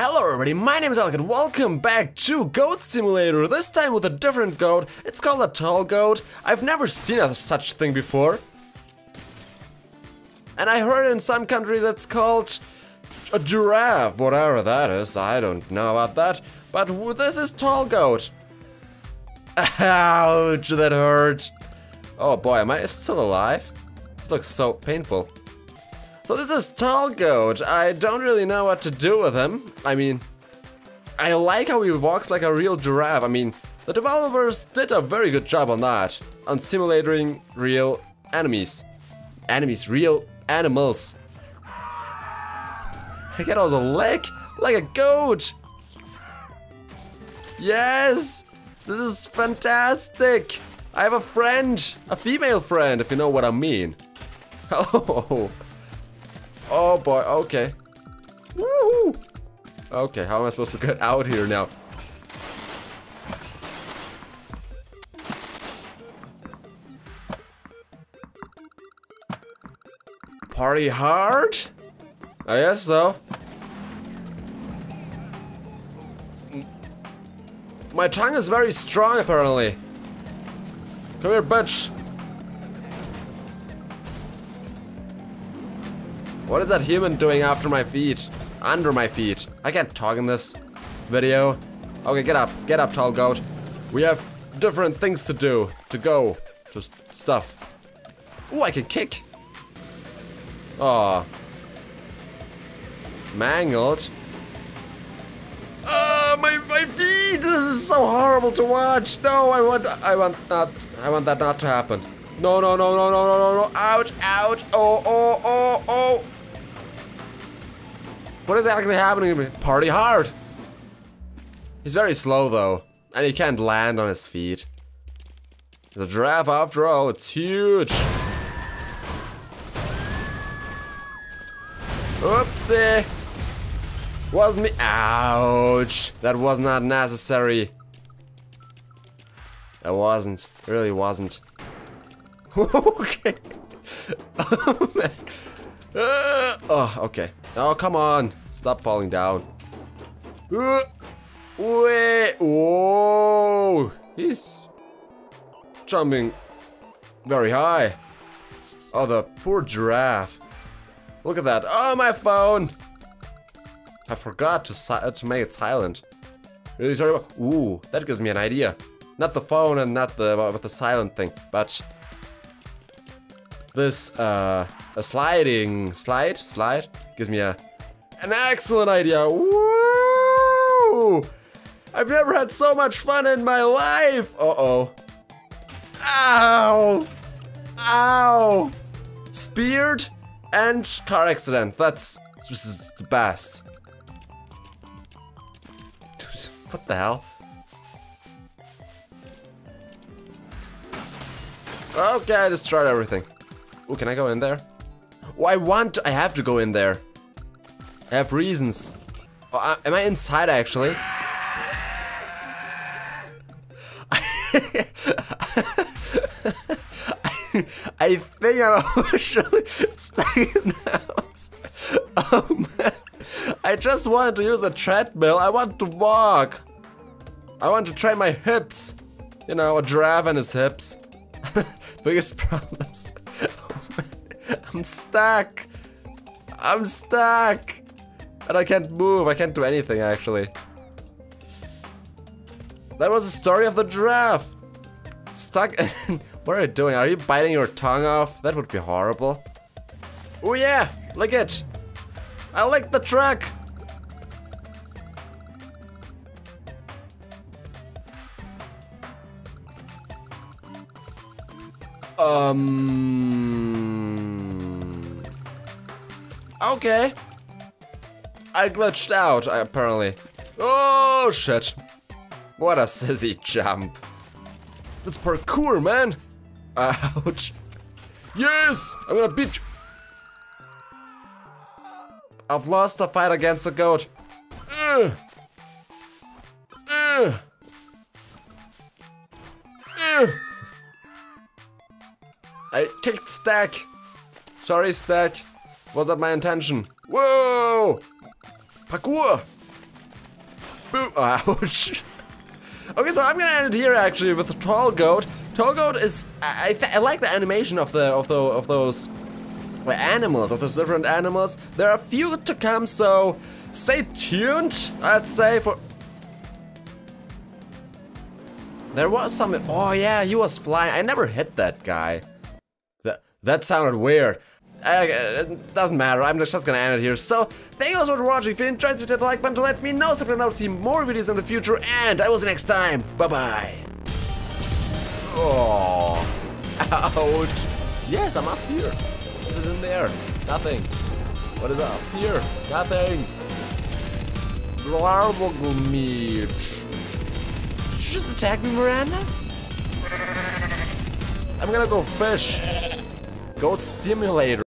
Hello everybody, my name is Alec and welcome back to Goat Simulator, this time with a different goat. It's called a tall goat. I've never seen a such thing before. And I heard in some countries it's called a giraffe, whatever that is, I don't know about that. But this is tall goat. Ouch, that hurt. Oh boy, am I still alive? This looks so painful. So this is Tall Goat. I don't really know what to do with him. I mean, I like how he walks like a real giraffe. I mean, the developers did a very good job on that. On simulating real enemies. Enemies, real animals. I get all the leg like a goat. Yes, this is fantastic. I have a friend, a female friend, if you know what I mean. Hello. Oh. Oh boy, okay. Woohoo! Okay, how am I supposed to get out here now? Party hard? I guess so. My tongue is very strong apparently. Come here, bitch. What is that human doing after my feet? Under my feet. I can't talk in this video. Okay, get up. Get up, tall goat. We have different things to do. To go. Just stuff. Ooh, I can kick. Aw. Mangled. Ah, my, my feet! This is so horrible to watch. No, I want, I want not, I want that not to happen. No, no, no, no, no, no, no, no. Ouch, ouch. Oh, oh, oh, oh. What is actually happening to me? Party hard! He's very slow though, and he can't land on his feet. The giraffe after all, it's huge! Oopsie! Wasn't me- Ouch! That was not necessary. It wasn't. It really wasn't. okay. oh man. Uh, oh, okay. Oh, come on. Stop falling down. Uh, wait. Whoa. He's jumping very high. Oh, the poor giraffe. Look at that. Oh, my phone. I forgot to, to make it silent. Really sorry about Ooh, that gives me an idea. Not the phone and not the with the silent thing, but this uh a sliding slide slide gives me a an excellent idea. Woo! I've never had so much fun in my life. Uh oh. Ow! Ow! Speared and car accident. That's just the best. what the hell? Okay, I destroyed everything. Can I go in there? Oh, I want to, I have to go in there. I have reasons. Oh, I, am I inside actually? I think I'm officially stuck in the house. Oh man. I just want to use the treadmill. I want to walk. I want to train my hips. You know, a giraffe and his hips. Biggest problems. I'm stuck. I'm stuck. And I can't move. I can't do anything, actually. That was the story of the giraffe. Stuck What are you doing? Are you biting your tongue off? That would be horrible. Oh yeah, lick it. I like the track. Um. Okay. I glitched out, apparently. Oh, shit. What a sissy jump. That's parkour, man. Ouch. Yes! I'm gonna beat you. I've lost the fight against the goat. Uh. Uh. Uh. I kicked Stack. Sorry, Stack. Was that my intention? Whoa! Parkour! Boom. Ouch. okay, so I'm gonna end it here actually with the tall goat. Tall goat is I, I, I like the animation of the of the of those animals of those different animals. There are a few to come, so stay tuned. I'd say for. There was some. Oh yeah, he was flying. I never hit that guy. That that sounded weird. Uh, it doesn't matter, I'm just gonna end it here. So, thank you guys for watching. If you enjoyed this, hit the like button to let me know. Subscribe now to see more videos in the future. And I will see you next time. Bye bye. Oh, ouch. Yes, I'm up here. What is in there? Nothing. What is up here? Nothing. Glarboggle meat. Did you just attack me, Miranda? I'm gonna go fish. Goat stimulator.